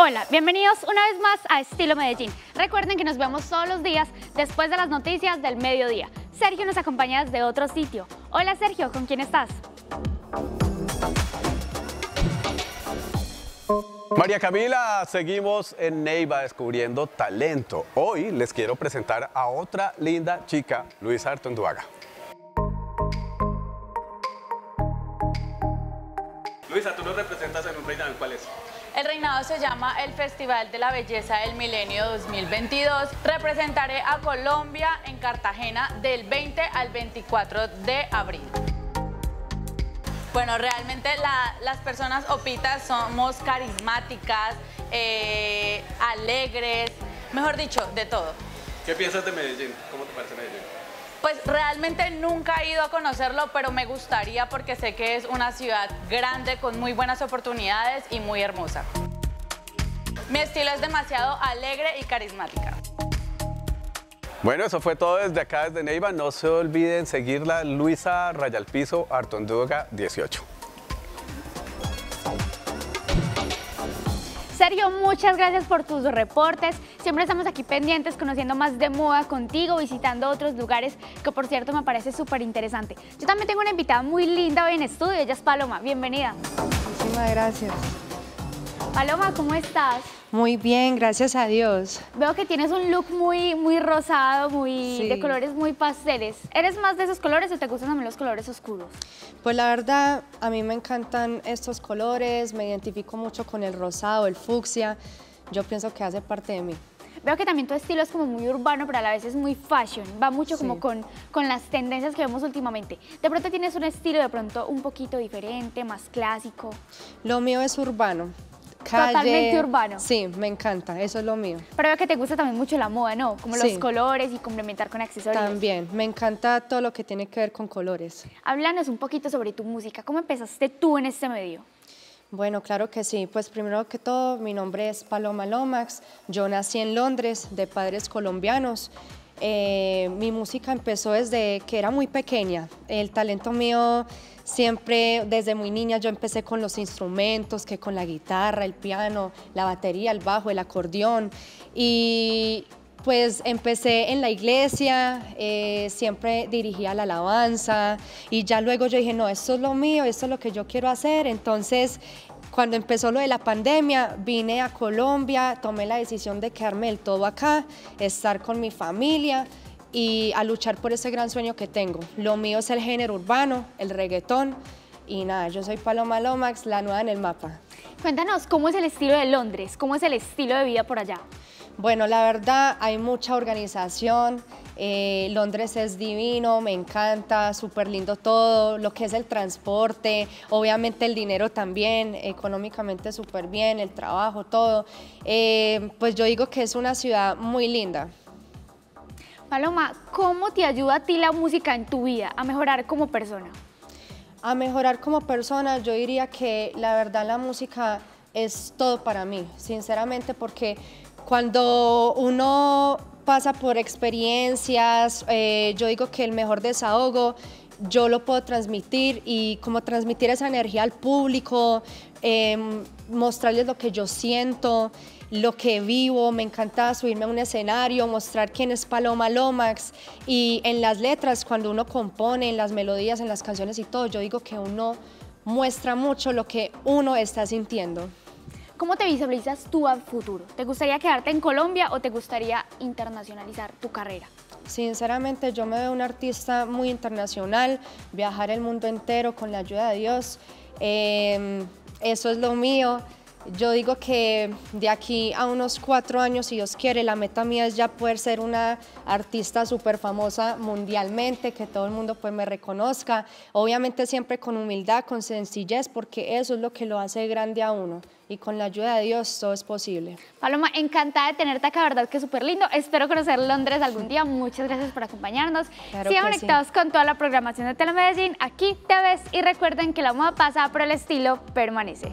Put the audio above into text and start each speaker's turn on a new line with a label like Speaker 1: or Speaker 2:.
Speaker 1: Hola, bienvenidos una vez más a Estilo Medellín. Recuerden que nos vemos todos los días después de las noticias del mediodía. Sergio nos acompaña desde otro sitio. Hola Sergio, ¿con quién estás?
Speaker 2: María Camila, seguimos en Neiva descubriendo talento. Hoy les quiero presentar a otra linda chica, Luisa Artonduaga. Luisa, tú nos representas en un reinado, ¿cuál es?
Speaker 3: El reinado se llama el Festival de la Belleza del Milenio 2022. Representaré a Colombia en Cartagena del 20 al 24 de abril. Bueno, realmente las personas opitas somos carismáticas, eh, alegres, mejor dicho, de todo.
Speaker 2: ¿Qué piensas de Medellín? ¿Cómo te parece Medellín?
Speaker 3: Pues realmente nunca he ido a conocerlo, pero me gustaría porque sé que es una ciudad grande con muy buenas oportunidades y muy hermosa. Mi estilo es demasiado alegre y carismática.
Speaker 2: Bueno, eso fue todo desde acá, desde Neiva. No se olviden seguirla, Luisa Rayalpizo Artonduga 18.
Speaker 1: Sergio, muchas gracias por tus reportes. Siempre estamos aquí pendientes, conociendo más de moda contigo, visitando otros lugares, que por cierto me parece súper interesante. Yo también tengo una invitada muy linda hoy en estudio, ella es Paloma. Bienvenida.
Speaker 4: Muchísimas gracias.
Speaker 1: Paloma, ¿cómo estás?
Speaker 4: Muy bien, gracias a Dios.
Speaker 1: Veo que tienes un look muy, muy rosado, muy de colores muy pasteles. ¿Eres más de esos colores o te gustan también los colores oscuros?
Speaker 4: Pues la verdad, a mí me encantan estos colores, me identifico mucho con el rosado, el fucsia. Yo pienso que hace parte de mí.
Speaker 1: Veo que también tu estilo es como muy urbano, pero a la vez es muy fashion. Va mucho como con, con las tendencias que vemos últimamente. De pronto tienes un estilo de pronto un poquito diferente, más clásico.
Speaker 4: Lo mío es urbano.
Speaker 1: Totalmente urbano.
Speaker 4: Sí, me encanta, eso es lo mío.
Speaker 1: Pero veo que te gusta también mucho la moda, ¿no? Como los colores y complementar con accesorios.
Speaker 4: También, me encanta todo lo que tiene que ver con colores.
Speaker 1: Háblanos un poquito sobre tu música. ¿Cómo empezaste tú en este medio?
Speaker 4: Bueno, claro que sí. Pues primero que todo, mi nombre es Paloma Lomax. Yo nací en Londres de padres colombianos. Eh, mi música empezó desde que era muy pequeña. El talento mío siempre, desde muy niña, yo empecé con los instrumentos, que con la guitarra, el piano, la batería, el bajo, el acordeón. Y pues empecé en la iglesia, eh, siempre dirigía la alabanza y ya luego yo dije, no, esto es lo mío, esto es lo que yo quiero hacer. Entonces cuando empezó lo de la pandemia, vine a Colombia, tomé la decisión de quedarme del todo acá, estar con mi familia y a luchar por ese gran sueño que tengo. Lo mío es el género urbano, el reggaetón y nada, yo soy Paloma Lomax, la nueva en el mapa.
Speaker 1: Cuéntanos, ¿cómo es el estilo de Londres? ¿Cómo es el estilo de vida por allá?
Speaker 4: Bueno, la verdad hay mucha organización, eh, Londres es divino, me encanta, súper lindo todo, lo que es el transporte, obviamente el dinero también, económicamente súper bien, el trabajo, todo. Eh, pues yo digo que es una ciudad muy linda.
Speaker 1: Paloma, ¿cómo te ayuda a ti la música en tu vida a mejorar como persona?
Speaker 4: A mejorar como persona, yo diría que la verdad la música es todo para mí, sinceramente, porque cuando uno pasa por experiencias, eh, yo digo que el mejor desahogo yo lo puedo transmitir y como transmitir esa energía al público, em, mostrarles lo que yo siento, lo que vivo, me encanta subirme a un escenario, mostrar quién es Paloma Lomax y en las letras, cuando uno compone, en las melodías, en las canciones y todo, yo digo que uno muestra mucho lo que uno está sintiendo.
Speaker 1: ¿Cómo te visualizas tú al futuro? ¿Te gustaría quedarte en Colombia o te gustaría internacionalizar tu carrera?
Speaker 4: Sinceramente yo me veo un artista muy internacional, viajar el mundo entero con la ayuda de Dios. Em, eso es lo mío. Yo digo que de aquí a unos cuatro años, si Dios quiere, la meta mía es ya poder ser una artista súper famosa mundialmente, que todo el mundo pues me reconozca. Obviamente siempre con humildad, con sencillez, porque eso es lo que lo hace grande a uno. Y con la ayuda de Dios todo es posible.
Speaker 1: Paloma, encantada de tenerte acá, verdad que súper lindo. Espero conocer Londres algún día. Muchas gracias por acompañarnos. Sigan conectados con toda la programación de Telemedellín. Aquí te ves y recuerden que la moda pasa, pero el estilo permanece.